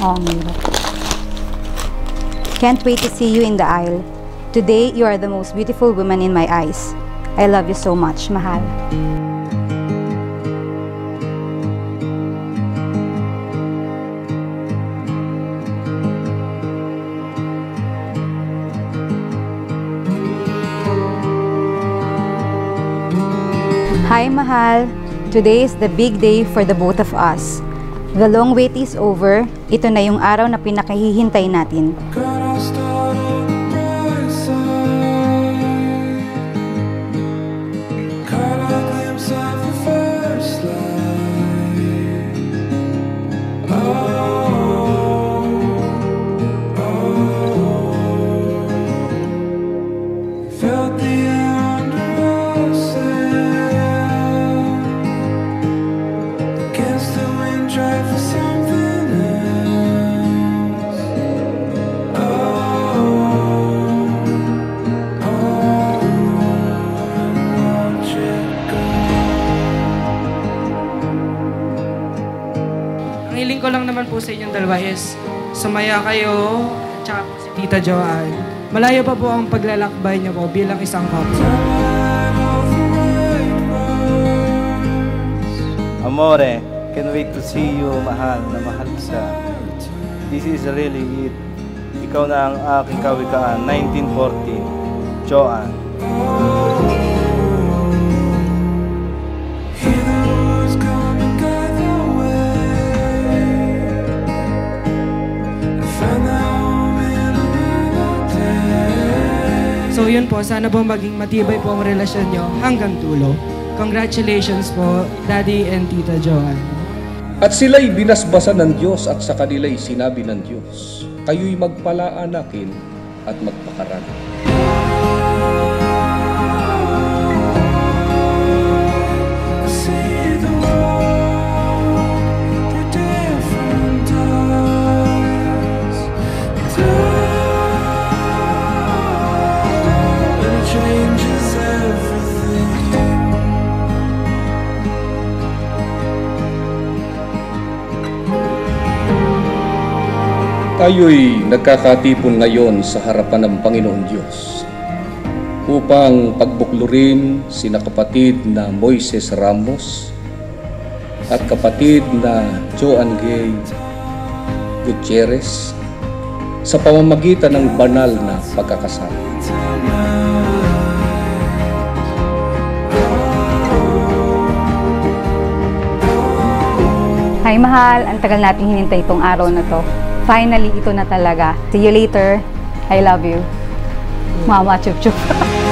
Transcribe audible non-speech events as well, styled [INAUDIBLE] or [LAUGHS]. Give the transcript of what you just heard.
Ang. Can't wait to see you in the aisle. Today, you are the most beautiful woman in my eyes. I love you so much, mahal. Hi, mahal. Today is the big day for the both of us. The long wait is over. Ito na yung araw na pinakahihintay natin. Naman po sa inyong dalawa is sumaya kayo, tsaka po si Tita Joanne. Malayo pa po ang paglalakbay niyo po bilang isang couple. Amore, can wait to see you, mahal na mahal sa. This is really it. Ikaw na ang aking kawikaan, 1914, Joanne. Yun po, sana po maging matibay po ang relasyon nyo hanggang dulo. Congratulations po, Daddy and Tita Joanne. At sila'y binasbasan ng Diyos at sa kanila'y sinabi ng Diyos, Kayo'y magpalaanakin at magpakarami. Tayo'y nagkakatipon ngayon sa harapan ng Panginoon Diyos upang pagbuklurin sina kapatid na Moises Ramos at kapatid na Joan Gay Gutierrez sa pamamagitan ng banal na pagkakasal. Hi, mahal. Ang tagal nating hinintay itong araw na to. Finally, ito na talaga. See you later. I love you. Mama, chup chup. [LAUGHS]